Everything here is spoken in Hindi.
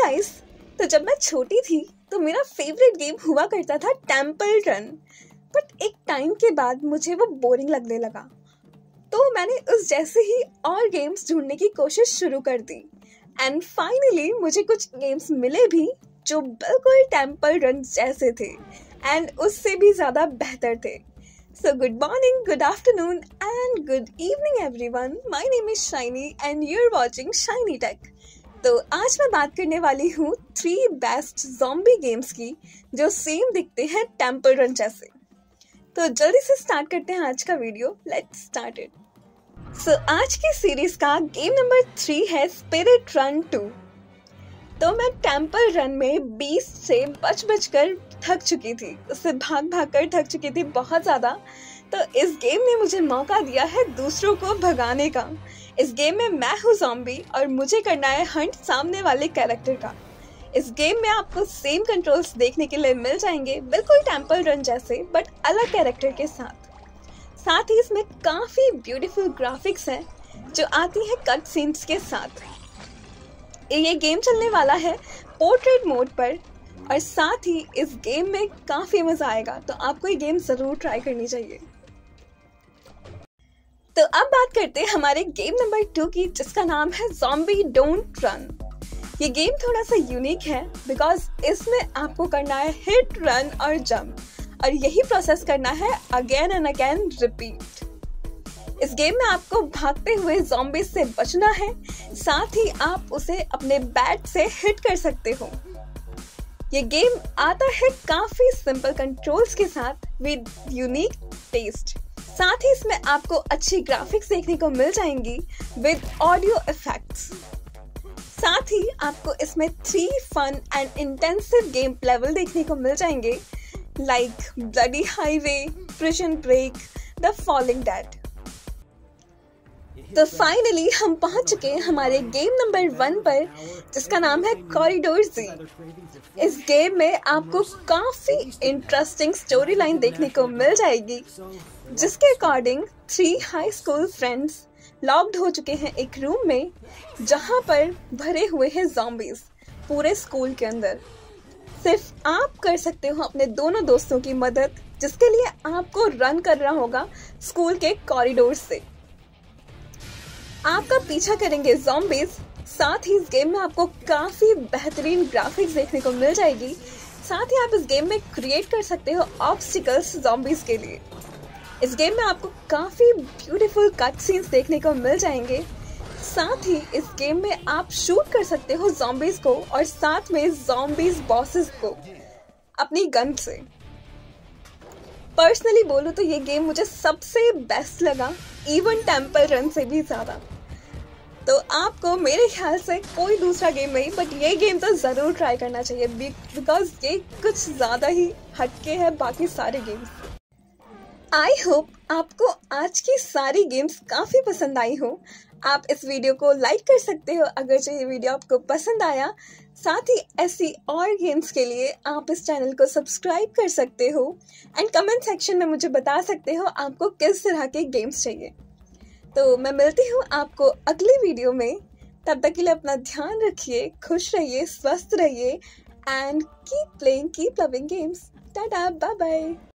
गाइस तो जब मैं छोटी थी तो मेरा फेवरेट गेम हुआ करता था टेंपल रन बट एक टाइम के बाद मुझे वो बोरिंग लगने लगा तो मैंने उस जैसे ही और गेम्स ढूँढने की कोशिश शुरू कर दी एंड फाइनली मुझे कुछ गेम्स मिले भी जो बिल्कुल टेंपल रन जैसे थे एंड उससे भी ज़्यादा बेहतर थे So, good morning, good afternoon, and good evening, everyone. My name is Shiny, and you're watching Shiny Tech. तो आज मैं बात करने वाली हूँ थ्री बेस्ट जॉम्बी गेम्स की, जो सेम दिखते हैं टेंपल रन जैसे। तो जल्दी से स्टार्ट करते हैं आज का video let's start it so आज की सीरीज़ का गेम नंबर थ्री है स्पिरिट रन टू तो मैं टेंपल रन में बीस से बच बच कर थक चुकी थी। उससे भाग भाग कर थक चुकी थी बहुत ज़्यादा। तो इस गेम ने मुझे मौका दिया है दूसरों को भगाने का। इस गेम में मैं हूँ जॉम्बी और मुझे करना है हंट सामने वाले कैरेक्टर का। इस गेम में आपको सेम कंट्रोल्स देखने के लिए मिल जाएँगे, बिल्कुल टेंपल रन जैसे बट अलग कैरेक्टर के साथ। साथ ही इसमें काफ़ी ब्यूटीफुल ग्राफिक्स हैं, जो आती हैं कट सीन्स के साथ। ये गेम चलने वाला है पोर्ट्रेट मोड पर, और साथ ही इस गेम में काफ़ी मज़ा आएगा तो आपको ये गेम ज़रूर ट्राई करनी चाहिए। तो अब बात करते हैं हमारे गेम नंबर टू की, जिसका नाम है जॉम्बी डोंट रन ये गेम थोड़ा सा यूनिक है बिकॉज़ इसमें आपको करना है हिट रन और जंप और यही प्रोसेस करना है अगेन एंड अगेन रिपीट इस गेम में आपको भागते हुए जॉम्बी से बचना है, साथ ही आप उसे अपने बैट से हिट कर सकते हो। ये गेम आता है काफ़ी सिंपल कंट्रोल्स के साथ विद यूनिक टेस्ट साथ ही इसमें आपको अच्छी ग्राफिक्स देखने को मिल जाएँगी विद ऑडियो इफेक्ट्स साथ ही आपको इसमें three fun and intensive game level देखने को मिल जाएँगे like bloody highway prison break the falling dead तो फाइनली हम पहुँच चुके हैं हमारे गेम नंबर वन पर, जिसका नाम है कॉरिडोर जी इस गेम में आपको काफ़ी इंटरेस्टिंग स्टोरी लाइन देखने को मिल जाएगी, जिसके according three high school friends locked हो चुके हैं एक रूम में, जहाँ पर भरे हुए हैं जॉम्बीज पूरे स्कूल के अंदर। सिर्फ़ आप कर सकते हो अपने दोनों दोस्तों की मदद, जिसके लिए आपको रन करना होगा स्कूल के कॉरिडोर से। आपका पीछा करेंगे जॉम्बीज साथ ही इस गेम में आपको काफ़ी बेहतरीन ग्राफिक्स देखने को मिल जाएगी। साथ ही आप इस गेम में क्रिएट कर सकते हो ऑब्स्टिकल्स जॉम्बीज के लिए। इस गेम में आपको काफ़ी ब्यूटीफुल कट सीन्स देखने को मिल जाएँगे। साथ ही इस गेम में आप शूट कर सकते हो जॉम्बीज को और साथ में जॉम्बीज बॉसेस को अपनी गन से। पर्सनली बोलूँ तो ये गेम मुझे सबसे बेस्ट लगा इवन टेंपल रन से भी ज़्यादा। तो आपको मेरे ख्याल से कोई दूसरा गेम नहीं बट ये गेम तो ज़रूर ट्राई करना चाहिए बिकॉज़ ये कुछ ज़्यादा ही हटके है बाकी सारे गेम्स आई होप आपको आज की सारी गेम्स काफ़ी पसंद आई हो। आप इस वीडियो को लाइक कर सकते हो अगर जो ये वीडियो आपको पसंद आया। साथ ही ऐसी और गेम्स के लिए आप इस चैनल को सब्सक्राइब कर सकते हो। एंड कमेंट सेक्शन में मुझे बता सकते हो आपको किस तरह के गेम्स चाहिए। तो मैं मिलती हूँ आपको अगली वीडियो में। तब तक के लिए अपना ध्यान रखिए, खुश रहिए, स्वस्थ रहिए and keep playing keep loving games tata bye bye